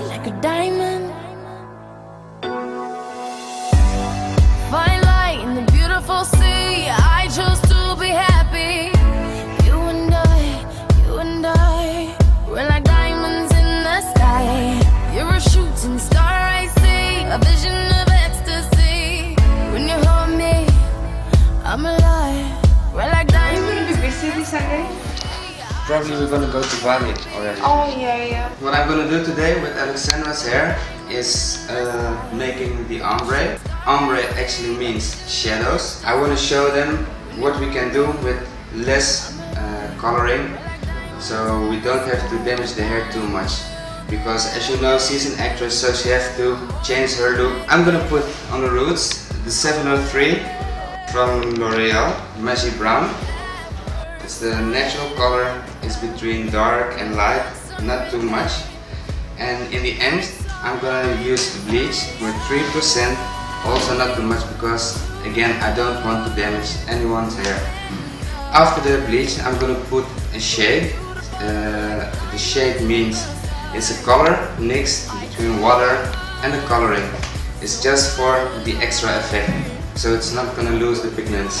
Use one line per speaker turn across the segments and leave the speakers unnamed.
bright like a diamond.
Probably we're gonna go to Bali already.
Oh yeah, yeah.
What I'm gonna do today with Alexandra's hair is uh, making the ombre. Ombre actually means shadows. I wanna show them what we can do with less uh, coloring so we don't have to damage the hair too much because as you know she's an actress so she has to change her look. I'm gonna put on the roots the 703 from L'Oreal Messy Brown it's the natural color is between dark and light, not too much. And in the end, I'm gonna use bleach with 3%, also not too much because again, I don't want to damage anyone's hair. After the bleach, I'm gonna put a shade. Uh, the shade means it's a color mixed between water and the coloring. It's just for the extra effect, so it's not gonna lose the pigments.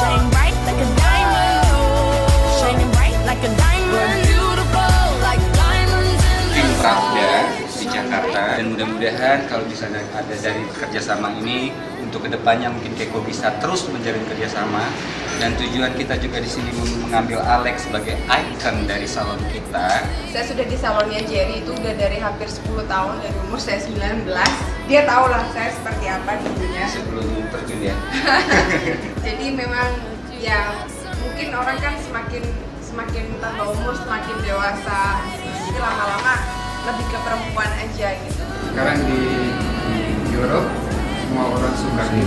shine bright like a
mudah-mudahan kalau bisa ada dari kerjasama ini untuk kedepannya mungkin Keko bisa terus menjalin kerjasama dan tujuan kita juga di sini mengambil Alex sebagai ikon dari salon kita.
Saya sudah di salonnya Jerry itu udah dari hampir 10 tahun dari umur saya 19. Dia tahu lah saya seperti apa dulunya.
Sebelum terjun ya.
Jadi memang ya mungkin orang kan semakin semakin tambah umur semakin dewasa. Jadi lama-lama lebih ke perempuan aja gitu
sekarang di, di Europe semua orang suka di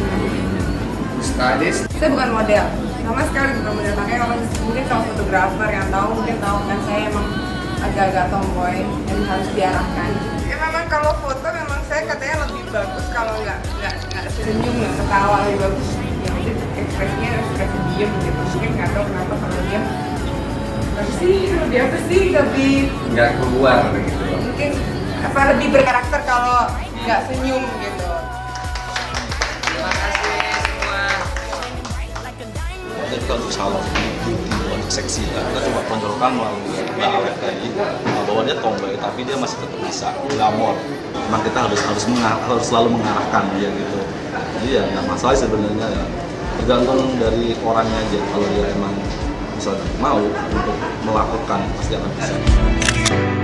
studies
saya bukan model sama sekali bukan model makanya kalau mungkin kalau fotografer yang tahu mungkin tahu kan saya emang agak-agak tomboy dan harus diarahkan ya memang kalau foto memang saya katanya lebih bagus kalau nggak nggak nggak senyum nggak ketawa lebih bagus yang ekspresinya ekspresi diem gitu mungkin nggak tahu kenapa kalau diem tapi sih lebih apa sih lebih
nggak keluar gitu
mungkin apa lebih berkarakter kalau nggak senyum gitu terima kasih semua
jadi kalau untuk salon bukan seksi lah kita cuma tonjolkan melalui mbak awet tadi bahwa dia tomboy tapi dia masih tetap bisa glamor cuma kita harus harus mengar- harus selalu mengarahkan dia gitu jadi ya nggak masalah sebenarnya ya tergantung dari orangnya aja kalau dia emang bisa mau untuk melakukan pasti akan bisa.